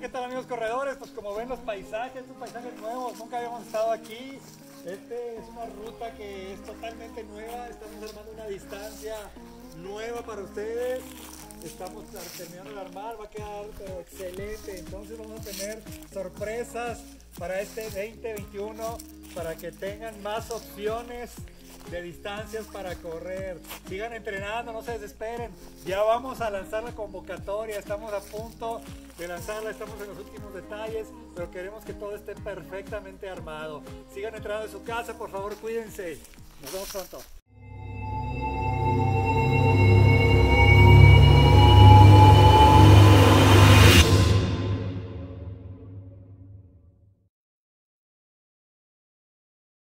¿qué tal amigos corredores? Pues como ven los paisajes, son paisajes nuevos, nunca habíamos estado aquí. Este es una ruta que es totalmente nueva, estamos armando una distancia nueva para ustedes. Estamos terminando de armar, va a quedar eh, excelente. Entonces vamos a tener sorpresas para este 2021 para que tengan más opciones de distancias para correr. Sigan entrenando, no se desesperen. Ya vamos a lanzar la convocatoria, estamos a punto de lanzarla, estamos en los últimos detalles, pero queremos que todo esté perfectamente armado. Sigan entrenando en su casa, por favor, cuídense. Nos vemos pronto.